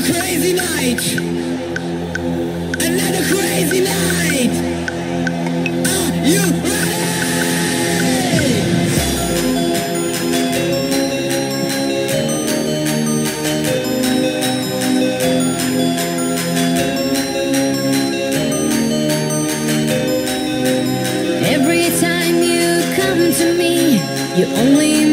Another crazy night. Another crazy night. Are you ready? Every time you come to me, you only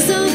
so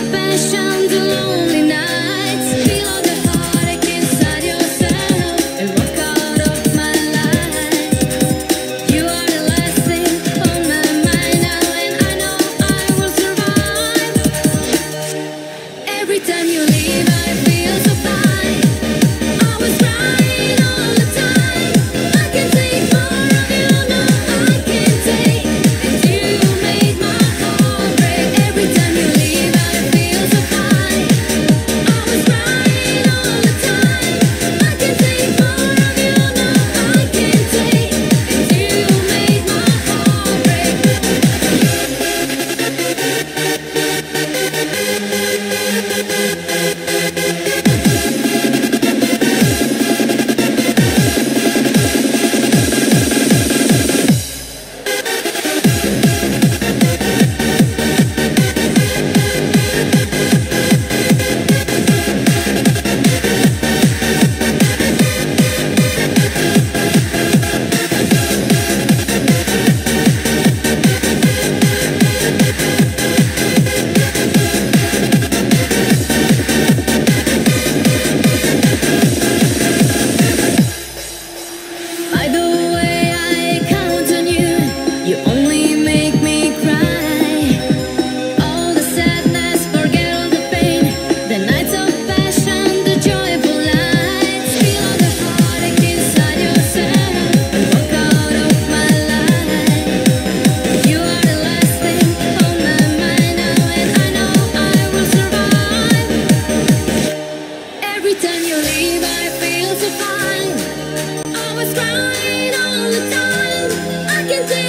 Every time you leave, I feel so fine. I was crying all the time. I can take.